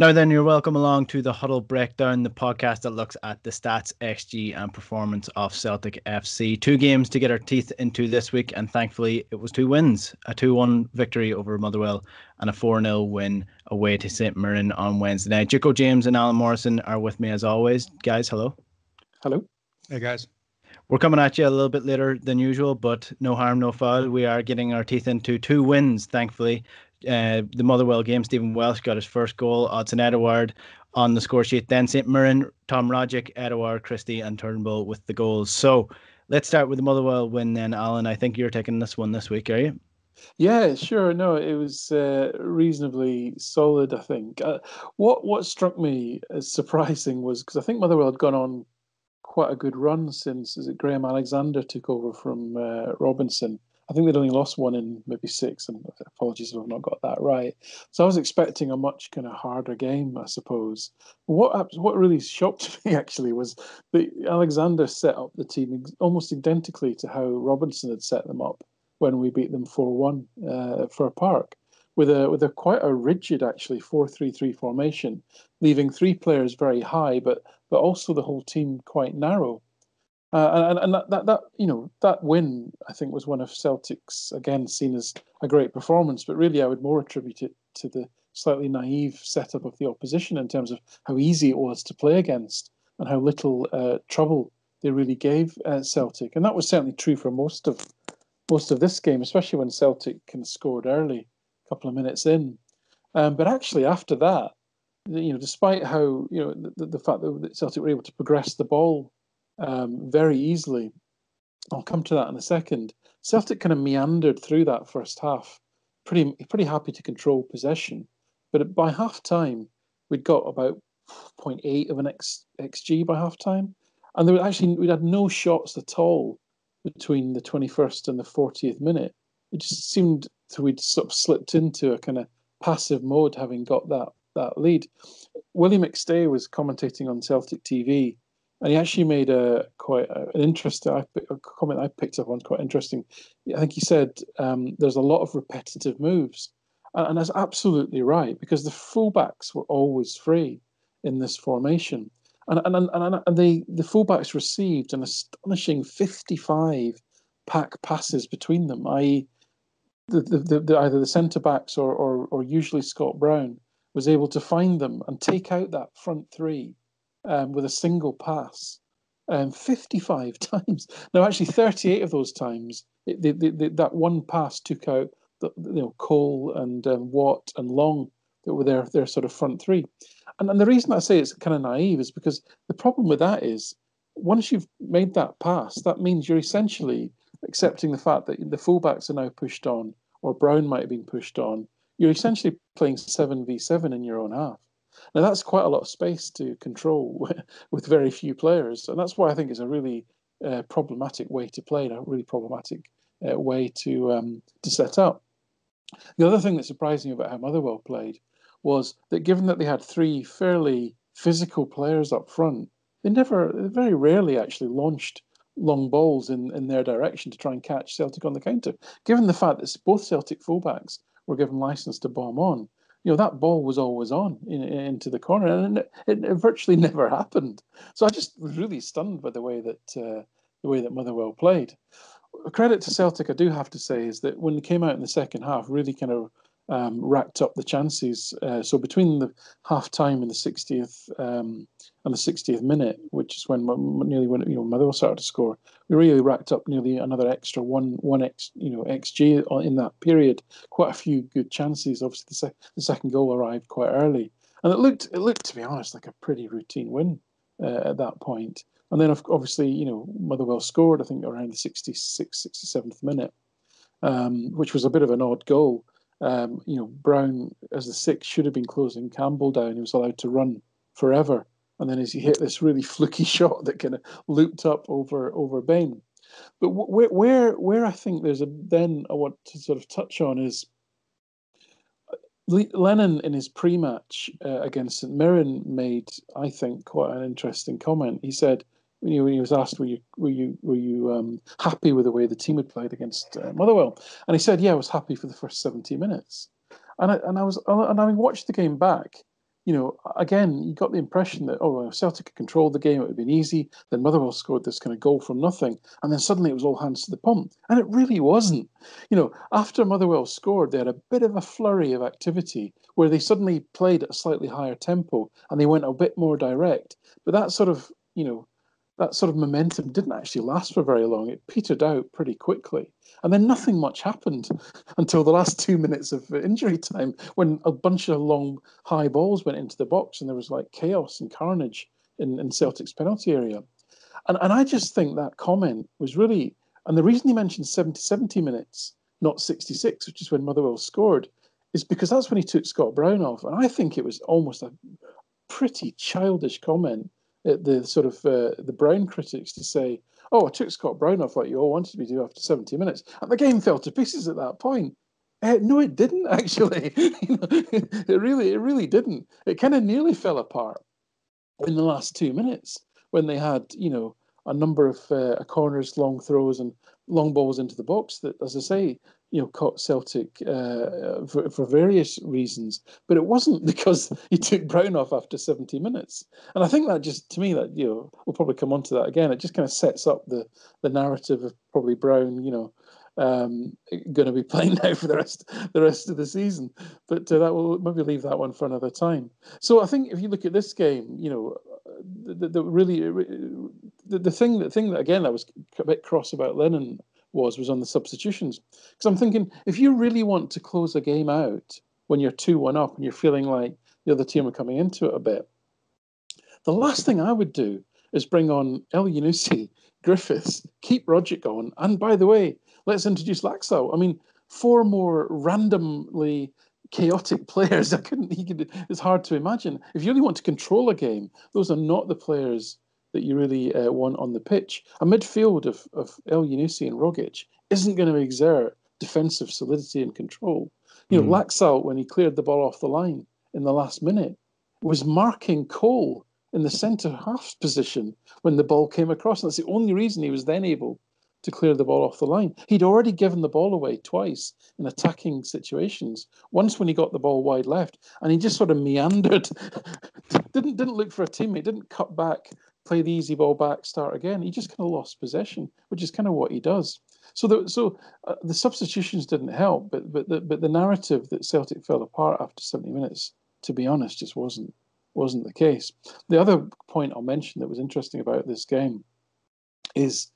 Now, then, you're welcome along to the Huddle Breakdown, the podcast that looks at the stats, XG, and performance of Celtic FC. Two games to get our teeth into this week, and thankfully, it was two wins a 2 1 victory over Motherwell and a 4 0 win away to St. Mirren on Wednesday night. Jaco James and Alan Morrison are with me as always. Guys, hello. Hello. Hey, guys. We're coming at you a little bit later than usual, but no harm, no foul. We are getting our teeth into two wins, thankfully uh, the Motherwell game, Stephen Welsh got his first goal. Odsonne Edouard on the score sheet. Then St. Mirren, Tom Rogic, Edouard, Christie, and Turnbull with the goals. So let's start with the Motherwell win then, Alan. I think you're taking this one this week, are you? Yeah, sure. No, it was uh, reasonably solid. I think. Uh, what what struck me as surprising was because I think Motherwell had gone on quite a good run since is it Graham Alexander took over from uh, Robinson, I think they'd only lost one in maybe six, and apologies if I've not got that right. So I was expecting a much kind of harder game, I suppose. What what really shocked me actually was that Alexander set up the team almost identically to how Robinson had set them up when we beat them four one uh, for a Park, with a with a quite a rigid actually four three three formation, leaving three players very high, but but also the whole team quite narrow. Uh, and and that, that, you know that win I think was one of Celtic's again seen as a great performance, but really I would more attribute it to the slightly naive setup of the opposition in terms of how easy it was to play against and how little uh, trouble they really gave uh, Celtic, and that was certainly true for most of most of this game, especially when Celtic of scored early, a couple of minutes in. Um, but actually after that, you know, despite how you know the, the fact that Celtic were able to progress the ball um, very easily. I'll come to that in a second. Celtic kind of meandered through that first half, pretty pretty happy to control possession, but by half time we'd got about 0.8 of an X, xg by half time, and there was actually we'd had no shots at all between the 21st and the 40th minute. It just seemed to we'd sort of slipped into a kind of passive mode, having got that that lead. Willie McStay was commentating on Celtic TV and he actually made a quite an interesting a comment I picked up on quite interesting. I think he said um, there's a lot of repetitive moves, and, and, that's absolutely right because the fullbacks were always free in this formation, and and and, and they the fullbacks received an astonishing 55 pack passes between them, i.e. The, the, the, either the centre backs or, or or usually Scott Brown was able to find them and take out that front three um, with a single pass um, 55 times. Now, actually, 38 of those times, it, the, the, that one pass took out the, you know Cole and um, Watt and Long that were their their sort of front three. And, and the reason I say it's kind of naive is because the problem with that is once you've made that pass, that means you're essentially accepting the fact that the fullbacks are now pushed on, or Brown might have been pushed on. You're essentially playing 7v7 in your own half. Now that's quite a lot of space to control with very few players, and that's why I think it's a really uh, problematic way to play, and a really problematic uh, way to um, to set up. The other thing that surprised me about how Motherwell played was that given that they had three fairly physical players up front, they never, very rarely actually launched long balls in, in their direction to try and catch Celtic on the counter. Given the fact that both Celtic fullbacks were given license to bomb on, you know that ball was always on in, into the corner, and it, it, virtually never happened. So I just was really stunned by the way that uh, the way that Motherwell played. Credit to Celtic, I do have to say, is that when they came out in the second half, really kind of um, racked up the chances. Uh, so between the half time and the 60th um, and the 60th minute, which is when nearly when you know Motherwell started to score, we really racked up nearly another extra one one x you know xg in that period. Quite a few good chances. Obviously, the, sec- the second goal arrived quite early, and it looked it looked to be honest like a pretty routine win uh, at that point. And then of obviously you know Motherwell scored I think around the 66th 67th minute, um, which was a bit of an odd goal. Um, you know, Brown as the six should have been closing Campbell down. He was allowed to run forever, and then as he hit this really fluky shot that kind of looped up over over Bain. But where where where I think there's a then I want to sort of touch on is uh, Lennon in his pre-match uh, against St Mirren made I think quite an interesting comment. He said when he, when he was asked, "Were you were you were you um, happy with the way the team had played against uh, Motherwell?" and he said, "Yeah, I was happy for the first seventy minutes." And I and I was and I watched the game back. you know, again, you got the impression that, oh, if Celtic controlled the game, it would have been easy. Then Motherwell scored this kind of goal from nothing. And then suddenly it was all hands to the pump. And it really wasn't. You know, after Motherwell scored, they had a bit of a flurry of activity where they suddenly played at a slightly higher tempo and they went a bit more direct. But that sort of, you know, that sort of momentum didn't actually last for very long. It petered out pretty quickly. And then nothing much happened until the last two minutes of injury time when a bunch of long high balls went into the box and there was like chaos and carnage in, in Celtic's penalty area. And, and I just think that comment was really, and the reason he mentioned 70, 70 minutes, not 66, which is when Motherwell scored, is because that's when he took Scott Brown off. And I think it was almost a pretty childish comment the sort of uh, the Brown critics to say, "Oh, I took Scott Brown off like you all wanted me to do after 70 minutes," and the game fell to pieces at that point. Uh, no, it didn't actually. it really, it really didn't. It kind of nearly fell apart in the last two minutes when they had, you know, a number of uh, corners, long throws, and long balls into the box. That, as I say, you know, caught Celtic uh, for, for various reasons, but it wasn't because he took Brown off after 70 minutes. And I think that just, to me, that, you know, we'll probably come on to that again. It just kind of sets up the, the narrative of probably Brown, you know, um, going to be playing now for the rest the rest of the season. But uh, that will maybe leave that one for another time. So I think if you look at this game, you know, the, the really the, the thing the thing that again I was a bit cross about Lennon was was on the substitutions. Because I'm thinking, if you really want to close a game out when you're two one up and you're feeling like the other team are coming into it a bit, the last thing I would do is bring on Elyounoussi, Griffiths, keep Rogic on, and by the way, let's introduce Laxalt. I mean, four more randomly chaotic players. I couldn't. Could, it's hard to imagine. If you really want to control a game, those are not the players that you really uh, want on the pitch. A midfield of, of Elyounoussi and Rogic isn't going to exert defensive solidity and control. You know, mm. Laxalt, when he cleared the ball off the line in the last minute, was marking Cole in the centre half position when the ball came across. And that's the only reason he was then able to clear the ball off the line. He'd already given the ball away twice in attacking situations. Once when he got the ball wide left, and he just sort of meandered, didn't didn't look for a teammate, didn't cut back play the easy ball back, start again. He just kind of lost possession, which is kind of what he does. So the so uh, the substitutions didn't help, but but the, but the narrative that Celtic fell apart after 70 minutes, to be honest, just wasn't wasn't the case. The other point I'll mention that was interesting about this game is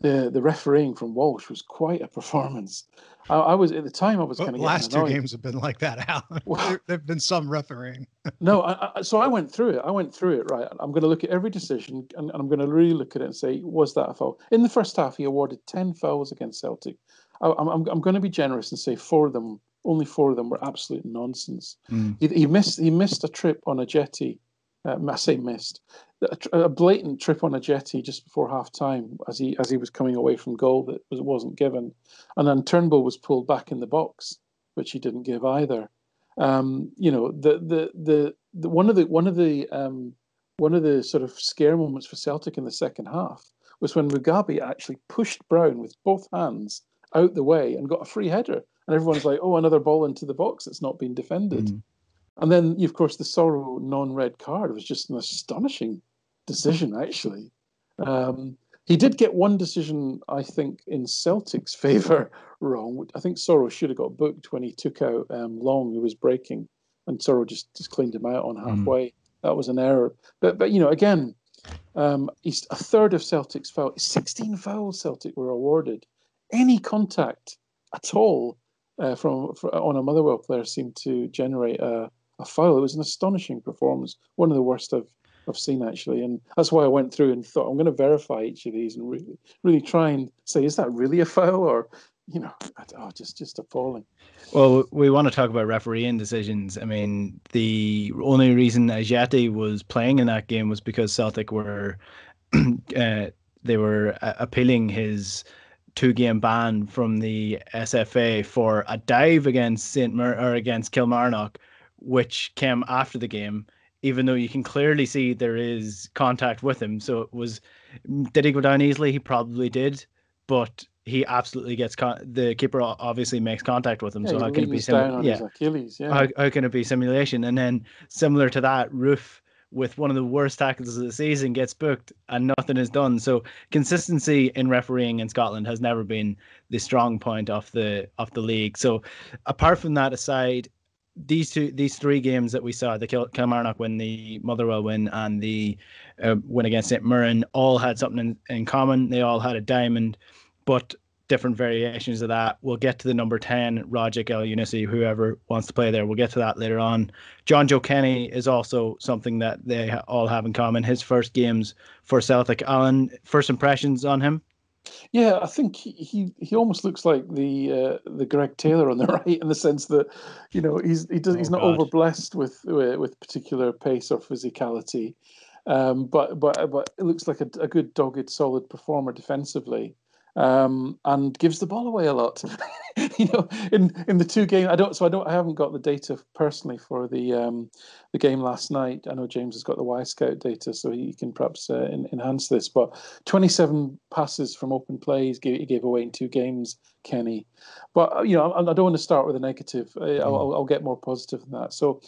the the refereeing from Walsh was quite a performance. I, I was at the time I was well, kind of last two games have been like that. Alan. Well, there, have been some refereeing. no, I, I, so I went through it. I went through it. Right, I'm going to look at every decision and, and I'm going to really look at it and say, was that a foul? In the first half, he awarded ten fouls against Celtic. I, am I'm, I'm going to be generous and say four of them, only four of them were absolute nonsense. Mm. He, he missed he missed a trip on Ajeti. Uh, I say missed a, blatant trip on Ajeti just before half time as he as he was coming away from goal that was, wasn't given, and then Turnbull was pulled back in the box, which he didn't give either. Um, you know, the, the the the one of the one of the um, one of the sort of scare moments for Celtic in the second half was when Mugabi actually pushed Brown with both hands out the way and got a free header, and everyone's like, "Oh, another ball into the box that's not been defended." Mm. And then, of course, the Soro non-red card was just an astonishing decision, actually. Um, he did get one decision, I think, in Celtic's favour wrong. I think Soro should have got booked when he took out um, Long, who was breaking, and Soro just, just cleaned him out on hmm. halfway. Mm. That was an error. But, but you know, again, um, he's a third of Celtic's fouls. 16 fouls Celtic were awarded. Any contact at all uh, from, from, on a Motherwell player seemed to generate a, a foul. It was an astonishing performance, one of the worst I've I've seen actually, and that's why I went through and thought I'm going to verify each of these and really, really try and say, is that really a foul or, you know, oh, just just appalling. Well, we want to talk about refereeing decisions. I mean, the only reason Ajeti was playing in that game was because Celtic were, uh, they were appealing his two-game ban from the SFA for a dive against Saint Mer- or against Kilmarnock which came after the game, even though you can clearly see there is contact with him. So it was, did he go down easily? He probably did, but he absolutely gets con- the keeper obviously makes contact with him. Yeah, so how can it be on yeah. Achilles. Yeah. How, how can it be simulation? And then similar to that, Roofe with one of the worst tackles of the season gets booked and nothing is done. So consistency in refereeing in Scotland has never been the strong point of the of the league. So apart from that aside, these two these three games that we saw, the Kil- Kilmarnock win, the Motherwell win, and the uh, win against St Mirren, all had something in, in common. They all had a diamond, but different variations of that. We'll get to the number 10, Rogic Elyounoussi, whoever wants to play there. We'll get to that later on. Jonjoe Kenny is also something that they all have in common. His first games for Celtic. Alan, first impressions on him? Yeah, I think he he, he almost looks like the uh, the Greg Taylor on the right in the sense that you know he's he does Oh, he's not God. overblessed with with with particular pace or physicality, um, but but but it looks like a, a good dogged solid performer defensively. Um, and gives the ball away a lot. you know, in in the two games, I don't. So I don't. I haven't got the data personally for the um, the game last night. I know James has got the Wyscout data, so he can perhaps uh, en- enhance this. But 27 passes from open plays gave, he gave away in two games, Kenny. But uh, you know, I, I don't want to start with a negative. I- I'll, I'll, I'll get more positive than that. So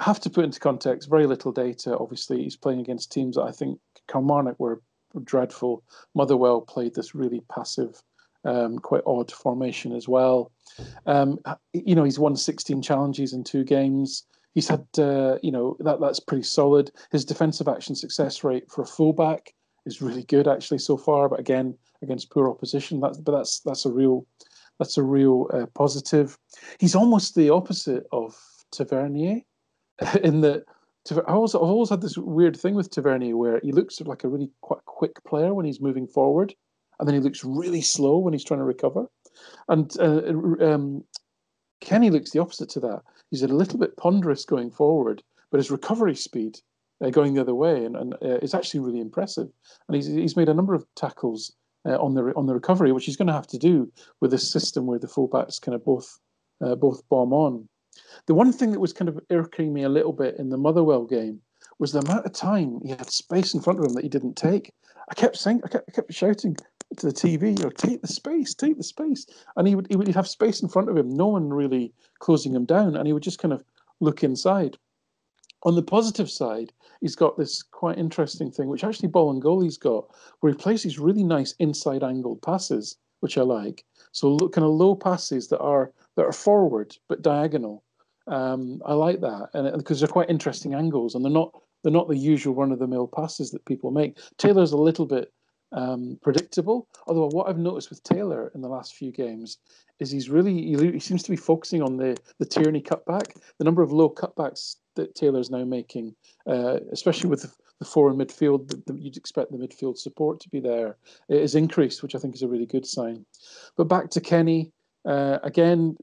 have to put into context. Very little data. Obviously, he's playing against teams that I think Kilmarnock were dreadful. Motherwell played this really passive. Um, quite odd formation as well. Um, you know, he's won 16 challenges in two games. He's had, uh, you know, that that's pretty solid. His defensive action success rate for a fullback is really good actually so far. But again, against poor opposition, that's but that's that's a real that's a real uh, positive. He's almost the opposite of Tavernier in that. I always, I've always had this weird thing with Tavernier where he looks like a really quite quick player when he's moving forward, and then he looks really slow when he's trying to recover. And uh, um, Kenny looks the opposite to that. He's a little bit ponderous going forward, but his recovery speed uh, going the other way and, and uh, is actually really impressive. And he's he's made a number of tackles uh, on the on the recovery, which he's going to have to do with this system where the fullbacks kind of both uh, both bomb on. The one thing that was kind of irking me a little bit in the Motherwell game was the amount of time he had space in front of him that he didn't take. I kept saying, I kept, I kept shouting to the TV, you know, take the space, take the space, and he would he would have space in front of him, no one really closing him down, and he would just kind of look inside. On the positive side, he's got this quite interesting thing, which actually Bolingoli's got, where he plays these really nice inside angled passes, which I like. So kind of low passes that are that are forward but diagonal. Um, I like that, and because they're quite interesting angles, and they're not they're not the usual run of the mill passes that people make. Taylor's a little bit um, predictable. Although what I've noticed with Taylor in the last few games is he's really he, he seems to be focusing on the the Tierney cutback. The number of low cutbacks that Taylor's now making, uh, especially with the, the midfield, the, you'd expect the midfield support to be there. It has increased, which I think is a really good sign. But back to Kenny. Uh, again,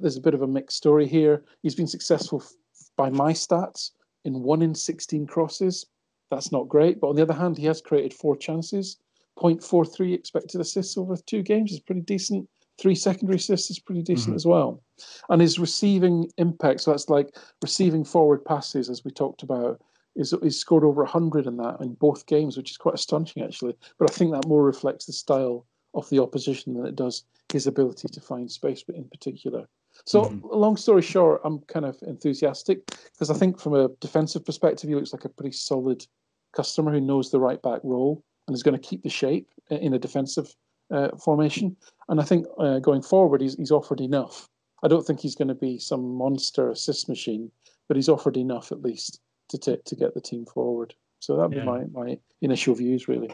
there's a bit of a mixed story here. He's been successful f- by my stats in one in 16 crosses. That's not great. But on the other hand, he has created four chances. 0.43 expected assists over two games is pretty decent. Three secondary assists is pretty decent Mhm. as well. And his receiving impact, so that's like receiving forward passes, as we talked about, is he's scored over 100 in that in both games, which is quite astonishing actually. But I think that more reflects the style of the opposition than it does his ability to find space, but in particular. So, Mhm. long story short, I'm kind of enthusiastic because I think from a defensive perspective, he looks like a pretty solid customer who knows the right back role and is going to keep the shape in a defensive uh, formation. And I think uh, going forward, he's, he's offered enough. I don't think he's going to be some monster assist machine, but he's offered enough at least to t- to get the team forward. So that'd Yeah. be my, my initial views, really.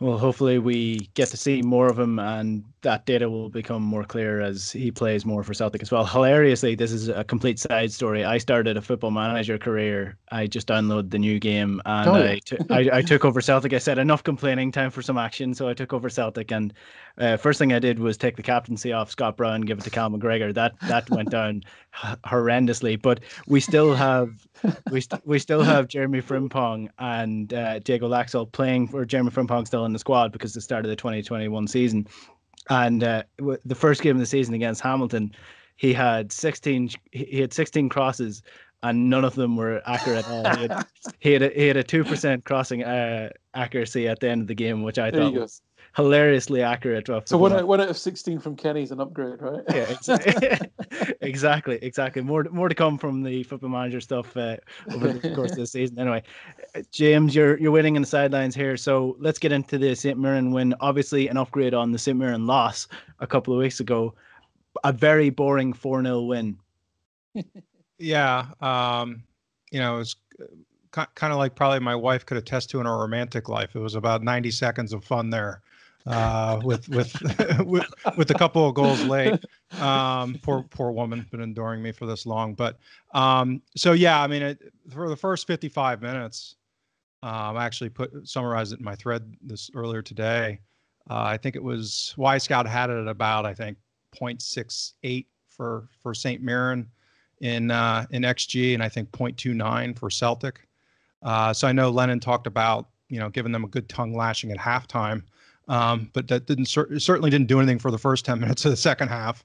Well, hopefully we get to see more of him, and that data will become more clear as he plays more for Celtic as well. Hilariously, this is a complete side story. I started a football manager career. I just downloaded the new game, and Oh. I, t- I I took over Celtic. I said enough complaining, time for some action. So I took over Celtic, and uh, first thing I did was take the captaincy off Scott Brown, give it to Cal McGregor. That that went down h- horrendously, but we still have we st- we still have Jeremy Frimpong and uh, Diego Laxalt playing for Jeremy Frimpong still in the squad because the start of the 2021 season. And uh, the first game of the season against Hamilton, he had 16 he he had 16 crosses and none of them were accurate at all. He had, he had a, he had a 2% crossing uh, accuracy at the end of the game, which I There thought was hilariously accurate. So one out, one out of sixteen from Kenny is an upgrade, right? Yeah, exactly, exactly, exactly. More more to come from the football manager stuff uh, over the course of the season. Anyway, James, you're you're waiting in the sidelines here, so let's get into the St. Mirren win. Obviously, an upgrade on the St. Mirren loss a couple of weeks ago. A very boring four 0 win. yeah, um, you know, it was kind of like probably my wife could attest to in our romantic life. It was about 90 seconds of fun there uh, with with with with a couple of goals late. Um, poor poor woman, been enduring me for this long. But um, so yeah, I mean, it, for the first 55 minutes, um, I actually put summarized it in my thread this earlier today. Uh, I think it was Wyscout had it at about I think 0.68 for for St. Mirren in uh, in xG, and I think 0.29 for Celtic. Uh, so I know Lennon talked about you know giving them a good tongue lashing at halftime, um, but that didn't certainly didn't do anything for the first 10 minutes of the second half.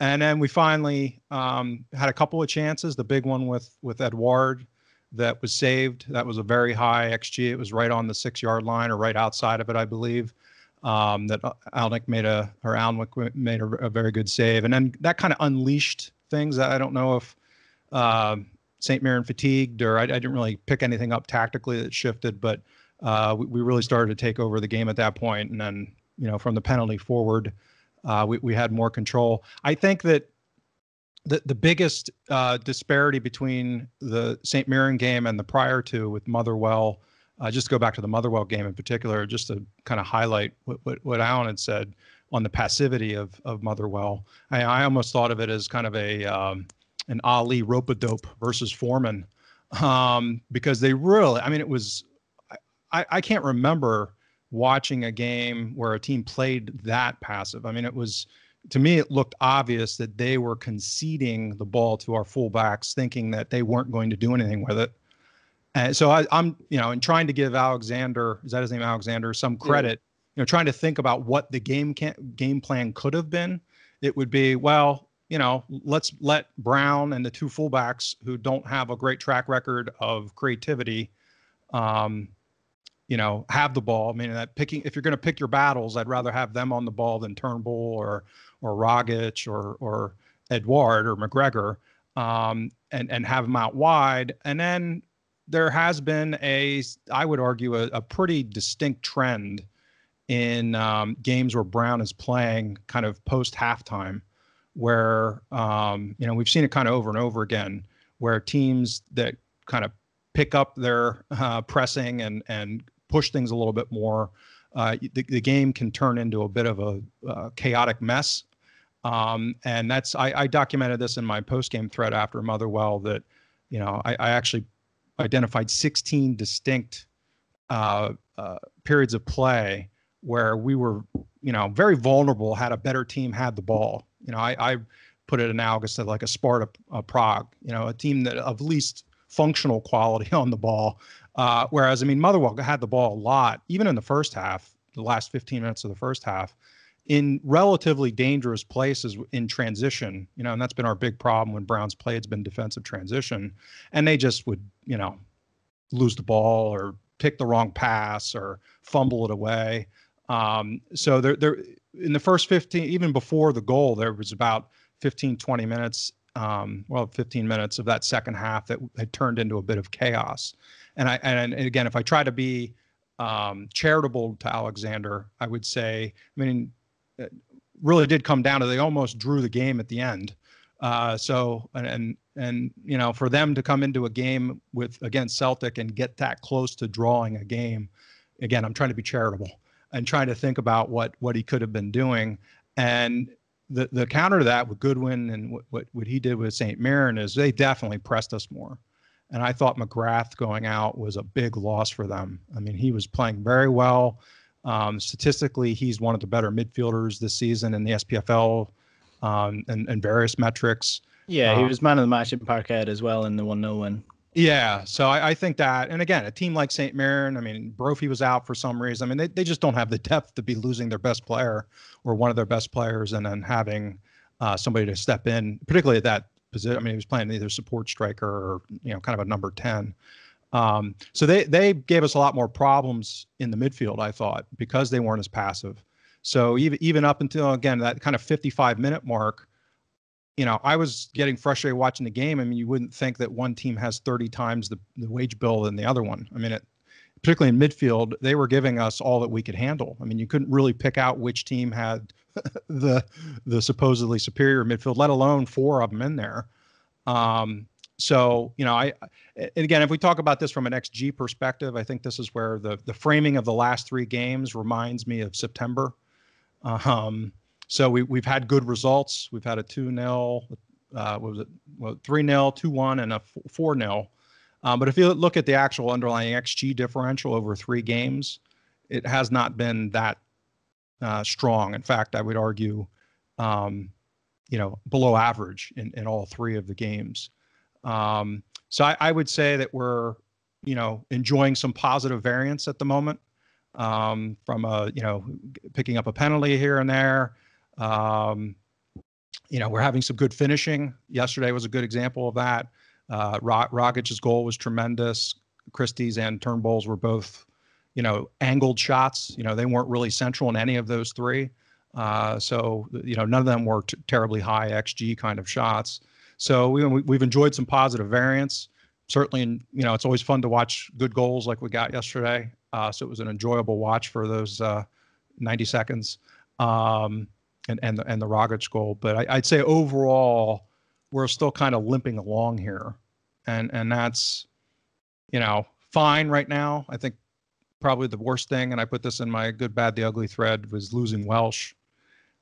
And then we finally um, had a couple of chances. The big one with with Edouard that was saved. That was a very high xG. It was right on the six yard line or right outside of it, I believe. Um, that uh, Alnwick made a or Alnwick made a, a, very good save, and then that kind of unleashed things. I don't know if uh, St. Mirren fatigued, or I, I, didn't really pick anything up tactically that shifted, but uh, we, we, really started to take over the game at that point. And then, you know, from the penalty forward, uh, we, we had more control. I think that the, the biggest uh, disparity between the St. Mirren game and the prior two with Motherwell, uh, just go back to the Motherwell game in particular, just to kind of highlight what, what, what Alan had said on the passivity of, of Motherwell. I, I almost thought of it as kind of a, um, an Ali rope-a-dope versus Foreman um, because they really, I mean, it was, I, I can't remember watching a game where a team played that passive. I mean, it was, to me, it looked obvious that they were conceding the ball to our fullbacks, thinking that they weren't going to do anything with it. And so I, am you know, and trying to give Alexander, is that his name, Alexander, some credit, yeah. you know, trying to think about what the game can, game plan could have been. It would be, well, you know, let's let Brown and the two fullbacks who don't have a great track record of creativity, um, you know, have the ball. I mean, that picking if you're going to pick your battles, I'd rather have them on the ball than Turnbull or or Rogic or or Edouard or McGregor, um, and and have them out wide. And then there has been a, I would argue, a, a pretty distinct trend in um, games where Brown is playing kind of post halftime where um, you know we've seen it kind of over and over again, where teams that kind of pick up their uh, pressing and and push things a little bit more, uh, the, the game can turn into a bit of a uh, chaotic mess. Um, and that's I, I, documented this in my post game thread after Motherwell that you know I, I actually identified 16 distinct uh, uh, periods of play where we were you know very vulnerable had a better team had the ball you know, I, I put it analogous to like a Sparta Prague, you know, a team that of least functional quality on the ball. Uh, whereas, I mean, Motherwell had the ball a lot, even in the first half, the last 15 minutes of the first half, in relatively dangerous places in transition, you know, and that's been our big problem when Brown's played, it's been defensive transition. And they just would, you know, lose the ball or pick the wrong pass or fumble it away. Um, so there, there, in the first 15, even before the goal, there was about 15, 20 minutes, um, well, 15 minutes of that second half that had turned into a bit of chaos. And I, and, again, if I try to be um, charitable to Alexander, I would say, I mean, it really did come down to they almost drew the game at the end. Uh, so and, and you know for them to come into a game with against Celtic and get that close to drawing a game, again, I'm trying to be charitable and trying to think about what what he could have been doing. And the the counter to that with Goodwin and what what, what he did with St. Mirren is they definitely pressed us more. And I thought McGrath going out was a big loss for them. I mean, he was playing very well. Um, statistically, he's one of the better midfielders this season in the SPFL um, and, and various metrics. Yeah, he um, was man of the match in Parkhead as well in the 1 0 win. Yeah, so I, I, think that, and again, a team like St. Mirren, I mean, Brophy was out for some reason. I mean, they, they just don't have the depth to be losing their best player or one of their best players and then having uh, somebody to step in, particularly at that position. I mean, he was playing either support striker or, you know, kind of a number 10. Um, so they they gave us a lot more problems in the midfield, I thought, because they weren't as passive. So even even up until again that kind of 55 minute mark, you know, I was getting frustrated watching the game. I mean, you wouldn't think that one team has 30 times the, the wage bill than the other one. I mean, it, particularly in midfield, they were giving us all that we could handle. I mean, you couldn't really pick out which team had the the supposedly superior midfield, let alone four of them in there. Um, so you know, I and again, if we talk about this from an XG perspective, I think this is where the the framing of the last three games reminds me of September. Um, so we we've had good results. We've had a two 0 uh, what was it? Well, three 0 two one, and a four 0 um, but if you look at the actual underlying XG differential over three games, it has not been that uh, strong. In fact, I would argue, um, you know, below average in, in all three of the games. Um, so I, I, would say that we're, you know, enjoying some positive variance at the moment um, from a, you know, picking up a penalty here and there. Um, you know, we're having some good finishing. Yesterday was a good example of that. Uh, Rogic's goal was tremendous. Christie's and Turnbull's were both, you know, angled shots. You know, they weren't really central in any of those three. Uh, so, you know, none of them were t- terribly high XG kind of shots. So we, we've enjoyed some positive variance. Certainly, you know, it's always fun to watch good goals like we got yesterday. Uh, so it was an enjoyable watch for those uh, 90 seconds um, and, and, the, and the Rogic goal. But I, I'd say overall, we're still kind of limping along here, and and that's you know fine right now. I think probably the worst thing, and I put this in my good, bad, the ugly thread, was losing Welsh.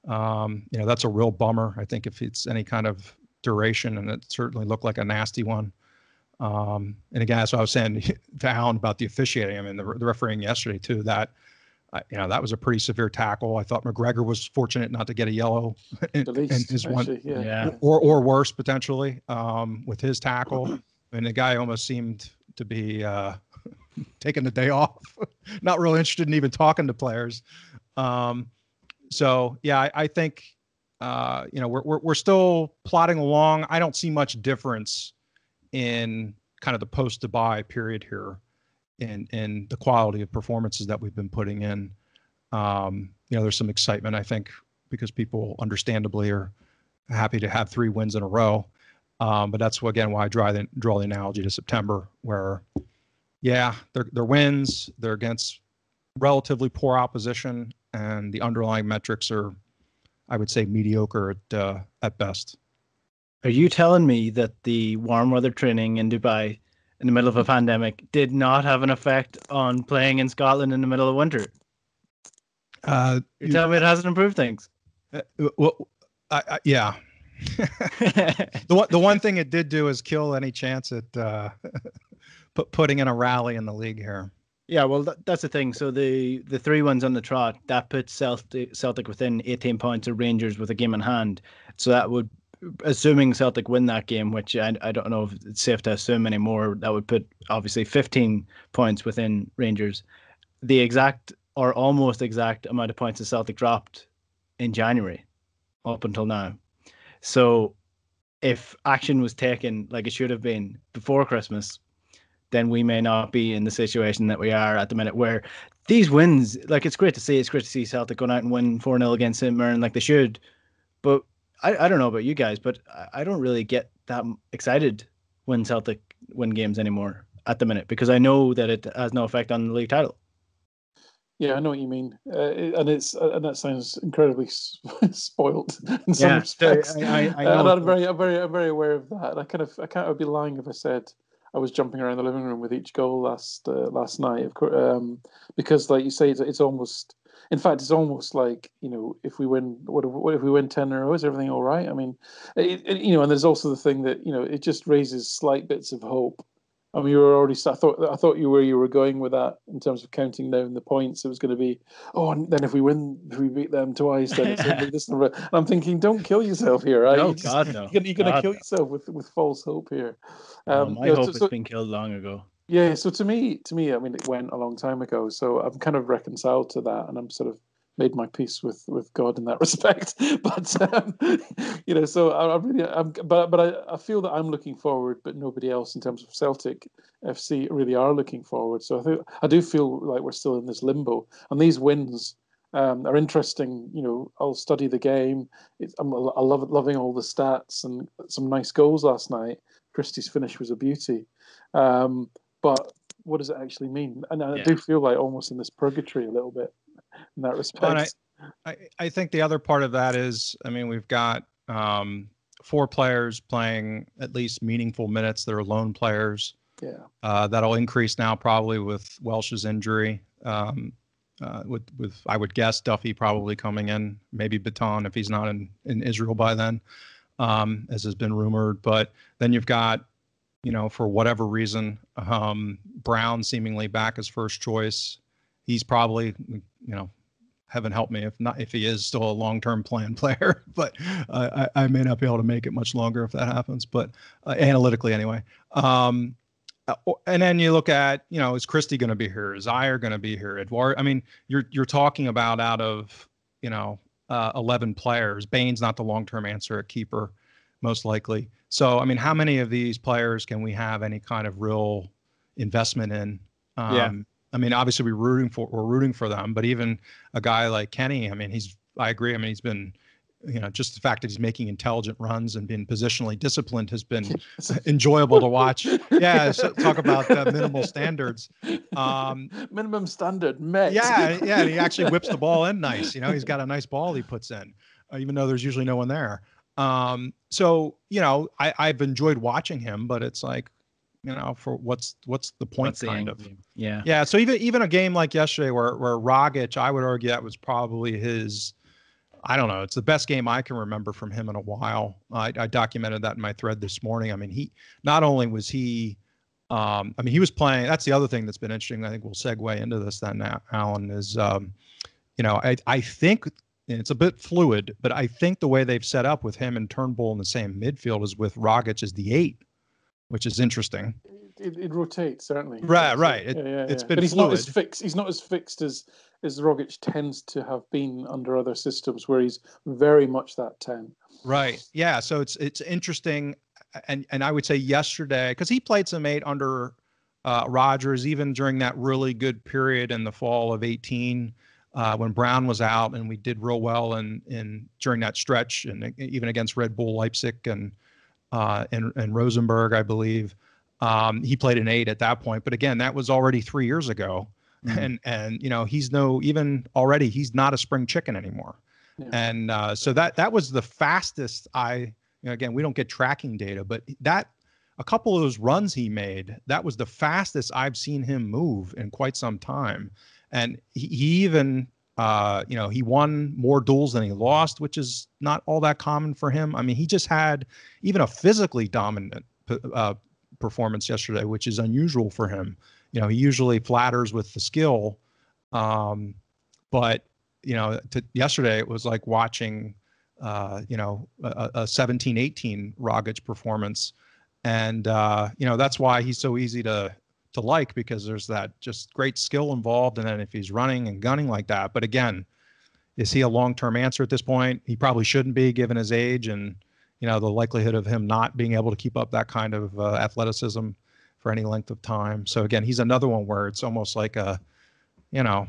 Um, you know that's a real bummer. I think if it's any kind of duration, and it certainly looked like a nasty one. Um, and again, that's what I was saying to Alan about the officiating. I mean, the, the refereeing yesterday too. That you know, that was a pretty severe tackle. I thought McGregor was fortunate not to get a yellow in, least, in his actually, one, yeah. yeah. or or worse potentially um, with his tackle. and the guy almost seemed to be uh, taking the day off, not really interested in even talking to players. Um, so yeah, I, I think uh, you know we're, we're we're still plodding along. I don't see much difference in kind of the post Dubai period here in in the quality of performances that we've been putting in. Um, you know, there's some excitement I think because people understandably are happy to have three wins in a row. Um, but that's again why I draw the draw the analogy to September, where yeah, they're they're wins, they're against relatively poor opposition, and the underlying metrics are, I would say, mediocre at uh, at best. Are you telling me that the warm weather training in Dubai in the middle of a pandemic did not have an effect on playing in Scotland in the middle of winter. Uh, you tell me it hasn't improved things. Uh, well, I, I, yeah. the one the one thing it did do is kill any chance at uh, put, putting in a rally in the league here. Yeah, well, that, that's the thing. So the the three ones on the trot that puts Celtic, Celtic within 18 points of Rangers with a game in hand. So that would assuming Celtic win that game, which I, I don't know if it's safe to assume anymore, that would put obviously 15 points within Rangers. The exact or almost exact amount of points that Celtic dropped in January up until now. So if action was taken like it should have been before Christmas, then we may not be in the situation that we are at the minute where these wins, like it's great to see, it's great to see Celtic going out and win 4 0 against St. and like they should. But I, I don't know about you guys, but I don't really get that excited when Celtic win games anymore at the minute because I know that it has no effect on the league title. Yeah, I know what you mean, uh, and it's uh, and that sounds incredibly spoiled in some yeah, respects. I, I, I and I'm very, I'm very, I'm very aware of that. I kind of, I can't be lying if I said I was jumping around the living room with each goal last uh, last night, of course, um, because like you say, it's, it's almost in fact, it's almost like you know, if we win, what if, what if we win ten in a row? Is everything all right? I mean, it, it, you know, and there's also the thing that you know, it just raises slight bits of hope. I mean, you were already. I thought. I thought you were. You were going with that in terms of counting down the points. It was going to be. Oh, and then if we win, if we beat them twice, then it's be this number. And I'm thinking, don't kill yourself here, right? No, you just, God no. You're, you're going to kill no. yourself with with false hope here. Um, my you know, hope so, has so, been killed long ago. Yeah. So to me, to me, I mean, it went a long time ago. So I'm kind of reconciled to that, and I'm sort of made my peace with with God in that respect. but um, you know, so I, I really, I'm, but but I, I feel that I'm looking forward, but nobody else in terms of Celtic FC really are looking forward. So I think I do feel like we're still in this limbo, and these wins. Um, are interesting. You know, I'll study the game. It's, I'm, I love it, loving all the stats and some nice goals last night. Christie's finish was a beauty, um, but what does it actually mean? And I yeah. do feel like almost in this purgatory a little bit in that respect. I, I think the other part of that is, I mean, we've got um, four players playing at least meaningful minutes that are lone players. Yeah. Uh, that'll increase now probably with Welsh's injury. Um, uh, with with I would guess Duffy probably coming in, maybe Bitton if he's not in in Israel by then, um, as has been rumored. But then you've got, you know, for whatever reason, um, Brown seemingly back as first choice he's probably you know heaven help me if not if he is still a long-term plan player but uh, I, I may not be able to make it much longer if that happens but uh, analytically anyway. Um, uh, and then you look at you know is Christie going to be here? Is Ajer going to be here? Edouard I mean you're you're talking about out of you know uh, 11 players. Bain's not the long-term answer at keeper most likely. So I mean how many of these players can we have any kind of real investment in? Um, yeah I mean, obviously we're rooting for we're rooting for them, but even a guy like Kenny, I mean, he's I agree. I mean, he's been you know just the fact that he's making intelligent runs and being positionally disciplined has been enjoyable to watch. Yeah so talk about uh, minimal standards. Um, minimum standard met yeah yeah and he actually whips the ball in nice you know he's got a nice ball he puts in uh, even though there's usually no one there. Um, so you know I, i've enjoyed watching him but it's like you know, for what's what's the point what's kind the of. Yeah. Yeah. So even even a game like yesterday where where Rogic, I would argue that was probably his I don't know. It's the best game I can remember from him in a while. I, I documented that in my thread this morning. I mean, he not only was he um, I mean, he was playing. That's the other thing that's been interesting. I think we'll segue into this then, Alan. Is um, you know, I I think it's a bit fluid, but I think the way they've set up with him and Turnbull in the same midfield is with Rogic as the eight which is interesting. It, it rotates certainly. Right, right. It, yeah, yeah, it's yeah. been but he's fluid. not as fixed. He's not as fixed as as Rogic tends to have been under other systems, where he's very much that ten. Right. Yeah. So it's it's interesting, and and I would say yesterday because he played some eight under uh, Rodgers even during that really good period in the fall of eighteen. Uh, when Brown was out, and we did real well in in during that stretch, and even against Red Bull Leipzig and uh, and, and Rosenborg, I believe. Um, he played an eight at that point, but again, that was already three years ago, mm-hmm. and and you know he's no even already he's not a spring chicken anymore, yeah. and uh, so that that was the fastest I you know, again we don't get tracking data, but that a couple of those runs he made that was the fastest I've seen him move in quite some time, and he, he even uh, you know, he won more duels than he lost, which is not all that common for him. I mean, he just had even a physically dominant uh, performance yesterday, which is unusual for him. You know, he usually flatters with the skill, um, but you know, to, yesterday it was like watching, uh, you know, a, a 17, 18 Rogic performance, and uh, you know that's why he's so easy to to like because there's that just great skill involved. And then if he's running and gunning like that, but again, is he a long-term answer at this point? He probably shouldn't be given his age and you know the likelihood of him not being able to keep up that kind of uh, athleticism for any length of time. So again, he's another one where it's almost like a, you know,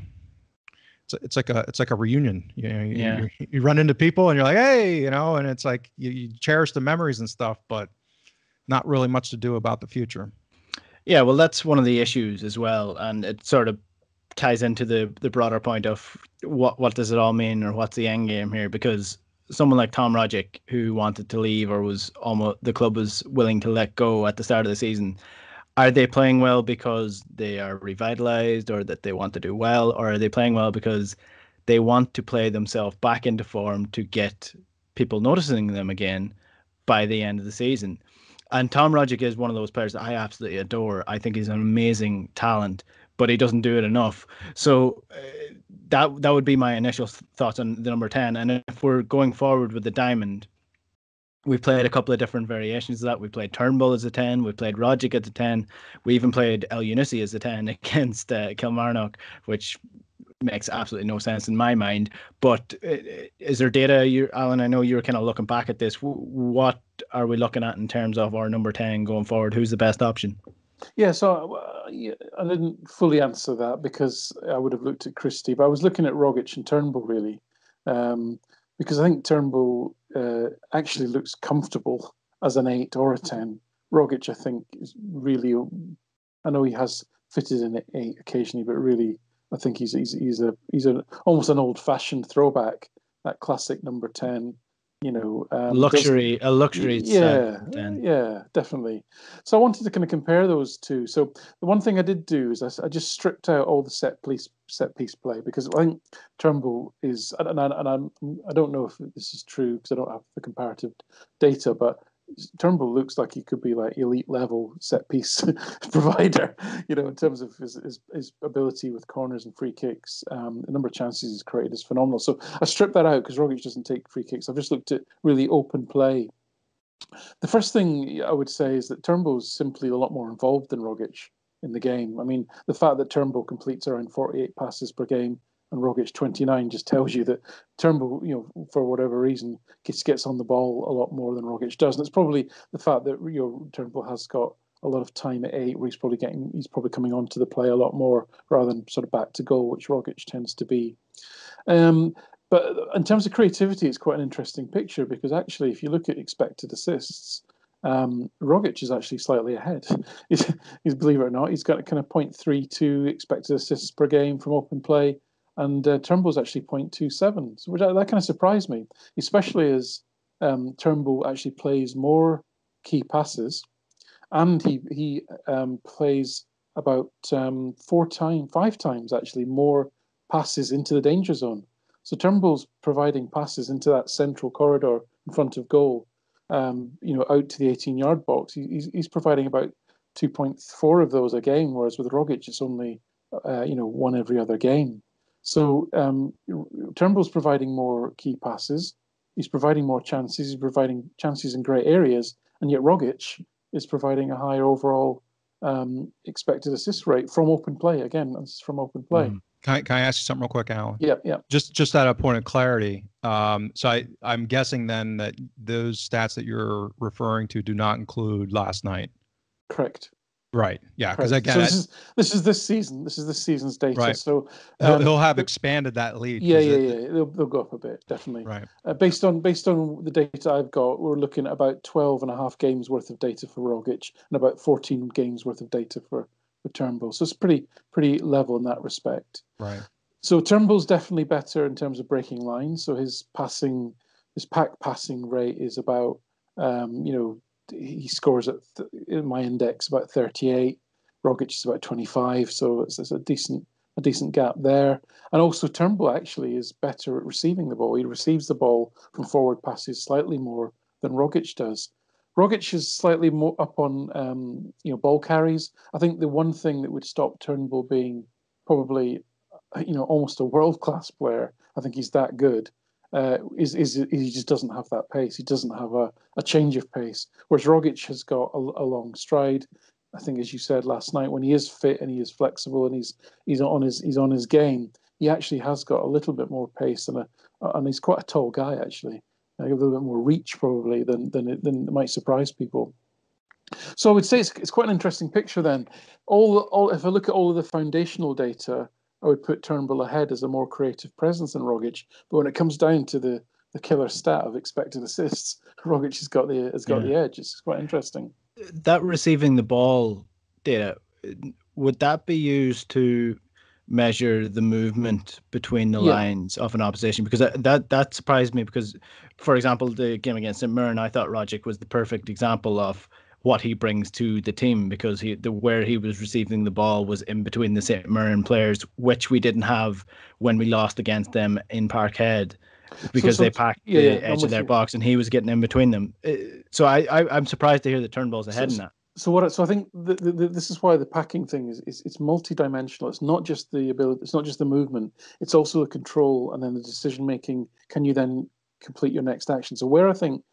it's, it's like a it's like a reunion. You know, you, yeah. you, you run into people and you're like, hey, you know, and it's like you, you cherish the memories and stuff, but not really much to do about the future. Yeah, well, that's one of the issues as well, and it sort of ties into the the broader point of what what does it all mean or what's the end game here? Because someone like Tom Rogic, who wanted to leave or was almost the club was willing to let go at the start of the season, are they playing well because they are revitalized or that they want to do well, or are they playing well because they want to play themselves back into form to get people noticing them again by the end of the season? And Tom Rogic is one of those players that I absolutely adore. I think he's an amazing talent, but he doesn't do it enough. So uh, that that would be my initial thoughts on the number 10. And if we're going forward with the diamond, we've played a couple of different variations of that. We played Turnbull as a 10, we played Rogic as a 10, we even played Elyounoussi as a 10 against uh, Kilmarnock, which makes absolutely no sense in my mind. But uh, is there data, you, Alan? I know you're kind of looking back at this. What are we looking at in terms of our number 10 going forward? Who's the best option? Yeah, so uh, I didn't fully answer that because I would have looked at Christie, but I was looking at Rogic and Turnbull really, um, because I think Turnbull uh, actually looks comfortable as an eight or a ten. Rogic, I think, is really. I know he has fitted in at eight occasionally, but really, I think he's he's he's a he's a almost an old fashioned throwback, that classic number ten you know um, luxury a luxury yeah yeah definitely. So i wanted to kind of compare those two. So the one thing i did do is i, I just stripped out all the set piece set piece play because i think turnbull is and, I, and I'm, i don't know if this is true because i don't have the comparative data but Turnbull looks like he could be like elite level set piece provider, you know, in terms of his, his, his ability with corners and free kicks. Um, the number of chances he's created is phenomenal. So I stripped that out because Rogic doesn't take free kicks. I've just looked at really open play. The first thing I would say is that Turnbull is simply a lot more involved than Rogic in the game. I mean, the fact that Turnbull completes around 48 passes per game and Rogic 29 just tells you that Turnbull, you know, for whatever reason, gets gets on the ball a lot more than Rogic does, and it's probably the fact that you know Turnbull has got a lot of time at eight, where he's probably getting he's probably coming onto the play a lot more rather than sort of back to goal, which Rogic tends to be. Um, but in terms of creativity, it's quite an interesting picture because actually, if you look at expected assists, um, Rogic is actually slightly ahead. he's, he's, believe it or not, he's got a kind of 0.32 expected assists per game from open play and uh, Turnbull's actually 0.27, so which that kind of surprised me, especially as um, Turnbull actually plays more key passes, and he he um, plays about um, four times, five times actually more passes into the danger zone. So Turnbull's providing passes into that central corridor in front of goal, um, you know, out to the 18-yard box. He, he's, he's providing about 2.4 of those a game, whereas with Rogic it's only uh, you know one every other game. So um, Turnbull's providing more key passes. He's providing more chances. He's providing chances in great areas, and yet Rogic is providing a higher overall um, expected assist rate from open play. Again, that's from open play. Mm. Can I, can I ask you something real quick, Alan? Yeah, yeah. Just just at a point of clarity. Um, so I I'm guessing then that those stats that you're referring to do not include last night. Correct. Right. Yeah. Because again, so this is this is this season. This is this season's data. Right. So um, he'll, he'll, have expanded that lead. Yeah, yeah, it, yeah. They'll, they'll go up a bit, definitely. Right. Uh, based on based on the data I've got, we're looking at about 12 and a half games worth of data for Rogic and about 14 games worth of data for for Turnbull. So it's pretty pretty level in that respect. Right. So Turnbull's definitely better in terms of breaking lines. So his passing, his pack passing rate is about um, you know he scores at th- in my index about 38. Rogic is about 25, so it's, it's, a decent a decent gap there. And also Turnbull actually is better at receiving the ball. He receives the ball from forward passes slightly more than Rogic does. Rogic is slightly more up on um, you know ball carries. I think the one thing that would stop Turnbull being probably you know almost a world class player. I think he's that good uh, is, is he just doesn't have that pace. He doesn't have a, a change of pace. Whereas Rogic has got a, a, long stride. I think, as you said last night, when he is fit and he is flexible and he's he's on his he's on his game, he actually has got a little bit more pace and a and he's quite a tall guy actually. A little bit more reach probably than than it, than it might surprise people. So I would say it's, it's quite an interesting picture. Then, all all if I look at all of the foundational data I would put Turnbull ahead as a more creative presence than Rogic. But when it comes down to the the killer stat of expected assists, Rogic has got the has got yeah. the edge. It's quite interesting. That receiving the ball data would that be used to measure the movement between the yeah. lines of an opposition because that, that that surprised me because for example the game against St Mirren I thought Rogic was the perfect example of what he brings to the team because he the where he was receiving the ball was in between the St Mirren players, which we didn't have when we lost against them in Parkhead because so, so, they packed yeah, the yeah, edge of their you. box and he was getting in between them. Uh, so I, I am surprised to hear that Turnbull's ahead so, in that. So what? So I think the, the, the, this is why the packing thing is, is it's multi-dimensional. It's not just the ability. It's not just the movement. It's also the control and then the decision making. Can you then complete your next action? So where I think